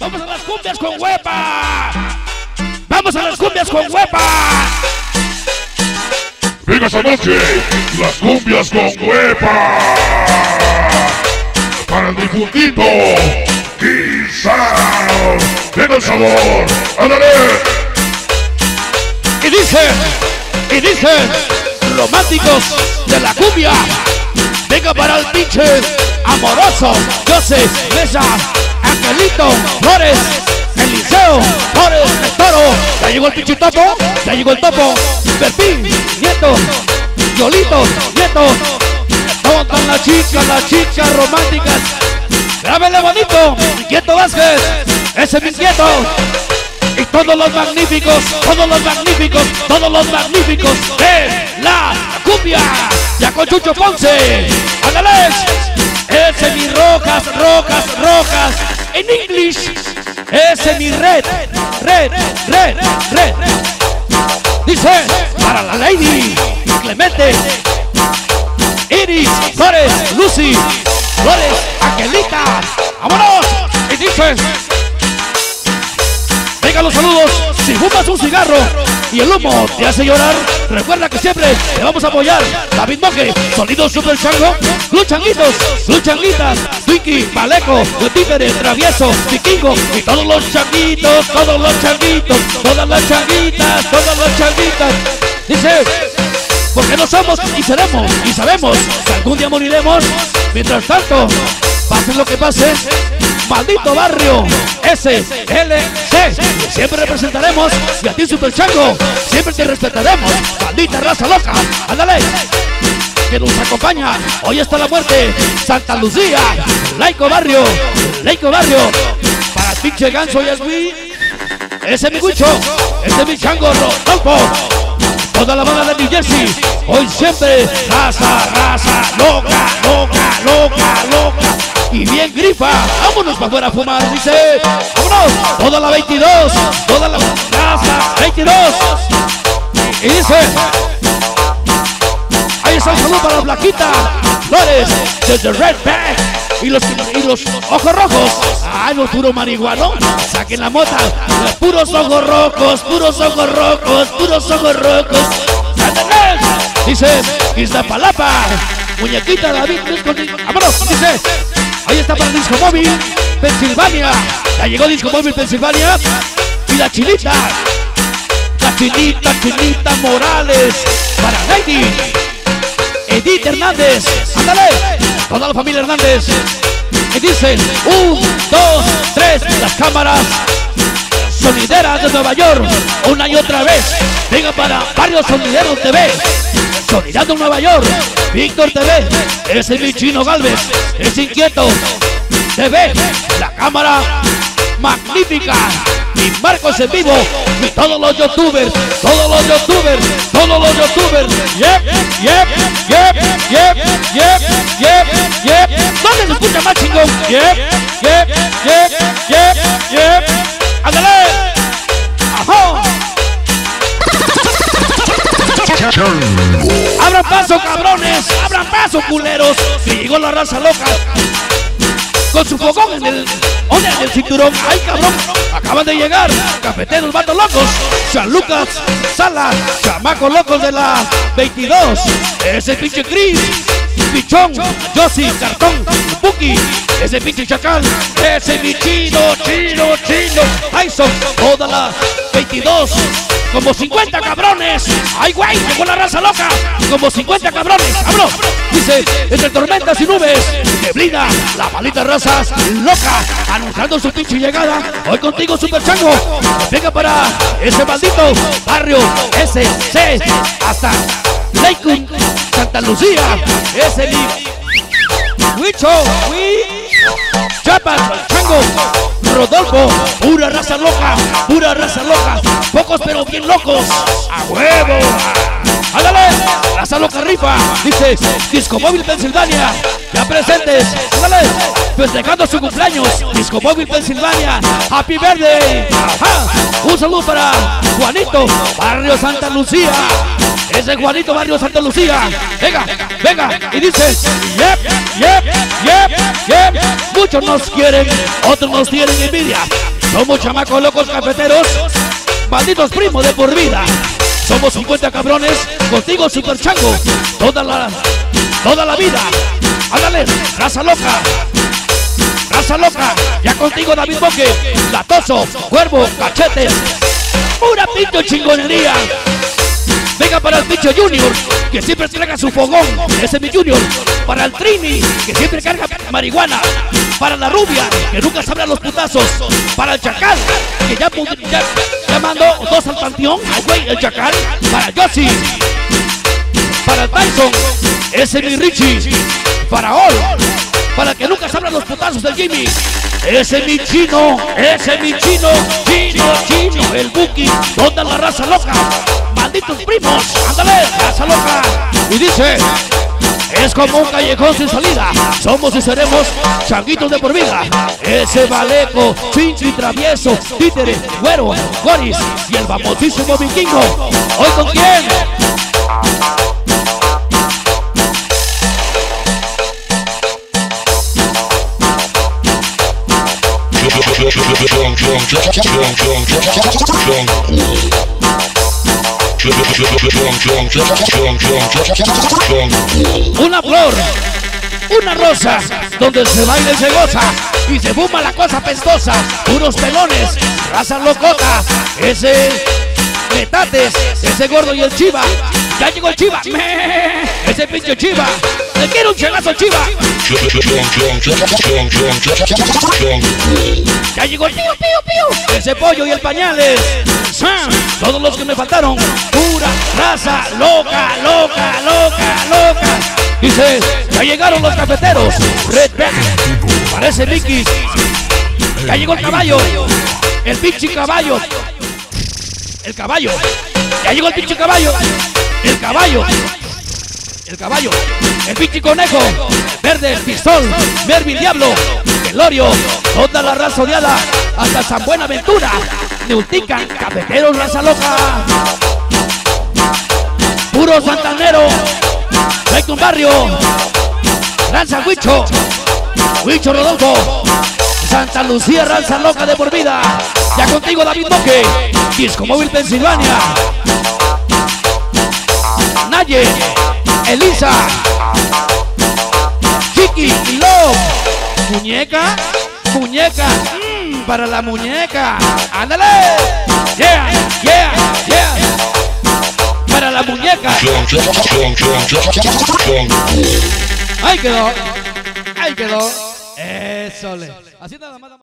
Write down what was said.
Vamos a las cumbias con huepa. Vamos a las cumbias con huepa. Venga esta noche, las cumbias con huepa. Para el difundito, quizás. Venga el sabor, ándale. Y dicen, y dicen, románticos de la cumbia. Venga para el pinche amoroso, José, Mesa, Flores, Eliseo, Flores, el toro. Ya llegó el pinche topo, ya llegó el topo. Pepín, Nieto, Yolito, Nieto. Todas las chicas, las chicas románticas. Grábele bonito, Inquieto Vázquez, ese es mi inquieto. Y todos los magníficos, todos los magníficos, todos los magníficos de la cumbia. Ya con Chucho Ponce. Ándale. Ese mi rojas, rojas, rojas. En inglés. Ese mi red, red, red, red. Dice, para la lady, Clemente, Iris, Flores, Lucy, Flores, Angelita. ¡Vámonos! Y dice, Los saludos, si fumas un cigarro y el humo te hace llorar, recuerda que siempre te vamos a apoyar. David Moque, Sonido Super Chango, Luchanguitos, Luchanguitas, Twinkie, Paleco, Títere, Travieso, Vikingo y todos los changuitos, todos los changuitos, todas las changuitas, todas las changuitas. Dice, porque no somos y seremos y sabemos que algún día moriremos. Mientras tanto, pase lo que pase, maldito barrio SLC, siempre representaremos y a ti Super Chango, siempre te respetaremos, maldita raza loca, ándale. Que nos acompaña, hoy está la muerte, Santa Lucía, Laico Barrio, Laico Barrio, para pinche ganso y así, ese es mi guicho, ese es mi chango Rodolfo, toda la banda de New Jersey, hoy siempre raza, raza, loca, loca, loca, loca, y bien grifa, vámonos para afuera a fumar, dice, vámonos, toda la 22, toda la raza, 22, y dice, ahí está el saludo para la plaquita, Flores, desde Red Bag, y los, y los ojos rojos, ay, los puros marihuanos, saquen la mota, puros ojos rojos, puros ojos rojos, puros ojos rojos, dice, Iztapalapa, muñequita David, vámonos, dice, ahí está para el Disco Móvil, Pensilvania, ya llegó Disco Móvil Pensilvania, y la chinita, la chinita, chinita Morales, para Lady, Edith Hernández, ándale, toda la familia Hernández, y dicen, un, dos, tres, las cámaras, sonideras de Nueva York, una y otra vez, venga para Barrio Sonidero TV, Sonidando Nueva York, Víctor TV, ese es mi chino Galvez, es inquieto, TV, la cámara magnífica, y Marcos en vivo, y todos los youtubers, todos los youtubers, todos los youtubers, yep, yep, yep, yep, yep, yep, yep, ¿dónde se escucha más chingón? Yep, yep, yep, yep, yep, ándale, ajá. Abran paso, cabrones. Abran paso, culeros. Llegó la raza loca. Con su fogón en el. ¿Dónde? En el cinturón. ¡Ay, cabrón! Acaban de llegar. Cafeteros, vatos locos. San Lucas, Sala. Chamacos locos de la 22. Ese pinche Chris. Pichón, Josie, Cartón, Buki, ese pinche chacal, ese mi chino, chino, chino, Tyson, toda la 22, como 50 cabrones. ¡Ay, güey! Llegó la raza loca. Como 50 cabrones. ¡Cabrón! Dice, entre tormentas y nubes, neblina, la maldita raza loca, anunciando su pinche llegada. Hoy contigo, Super Chango. Venga para ese maldito barrio SC hasta Lakewood, Santa Lucía. Ese mi Huicho, Hui, Chapas, Chango, Rodolfo, pura raza loca, pura raza loca, pocos pero bien locos, a huevo, ándale, raza loca dice Disco Móvil Pensilvania, ya presentes, ándale, festejando su cumpleaños, Disco Móvil Pensilvania. Happy. Ajá. Un saludo para Juanito, Barrio Santa Lucía. Ese Juanito Barrio Santa Lucía. Venga, venga. Y dice, yep, yep, yep, yep. Muchos nos quieren, otros nos tienen envidia. Somos chamacos locos cafeteros, malditos primos de por vida. Somos 50 cabrones, contigo super chango. Toda la, toda la vida. Ándale, raza loca. Raza loca, ya contigo David Boque, Latoso, Cuervo, Cachetes, pura pinto chingonería. Venga para el bicho Junior, que siempre traiga su fogón, ese es mi Junior. Para el Trini, que siempre carga marihuana. Para la rubia, que nunca sabrá los putazos. Para el Chacal, que ya, ya, ya mandó dos al panteón, el Chacal. Para Josie, para Tyson, ese es mi Richie. Para Ol, para que nunca sabrá los putazos del Jimmy. Ese es mi chino, ese es mi chino, chino, chino, el Buki, toda la raza loca, malditos primos, ándale, raza loca. Y dice, es como un callejón sin salida, somos y seremos changuitos de por vida. Ese baleco, chinchi travieso, títere, güero, goris y el famosísimo vikingo. ¿Hoy con quién? Una flor, una rosa, donde se baila y se goza y se fuma la cosa pestosa. Unos pelones, raza locota, ese metates, ese gordo y el chiva. Ya llegó el chiva, ese pinche chiva. Le quiero un chelazo chiva. Ya llegó el pío, pío, pío. Ese pollo y el pañales. Sam, todos los que me faltaron. Pura raza loca, loca, loca, loca. Dice, ya llegaron los cafeteros. Red Back. Parece Mickey. Ya llegó el caballo. El pinche caballo. El caballo. Ya llegó el pinche caballo. El caballo. El caballo. El pinche conejo. Verde, el pistol. Mervin Diablo. Velorio. Toda la raza odiada. Hasta San Buenaventura. Neutica. Cafeteros, raza loca. Puro santanero. Recto un barrio. Ranza Huicho. Huicho Rodolfo. Santa Lucía, raza loca de por vida. Ya contigo David Boque. Disco Móvil Pensilvania. Naye. Elisa. Chiqui y Love. Muñeca. Muñeca. mm, para la muñeca. Ándale. Yeah, yeah, yeah. Para la muñeca. Ahí quedó. Ahí quedó. Eso le. Así nada más.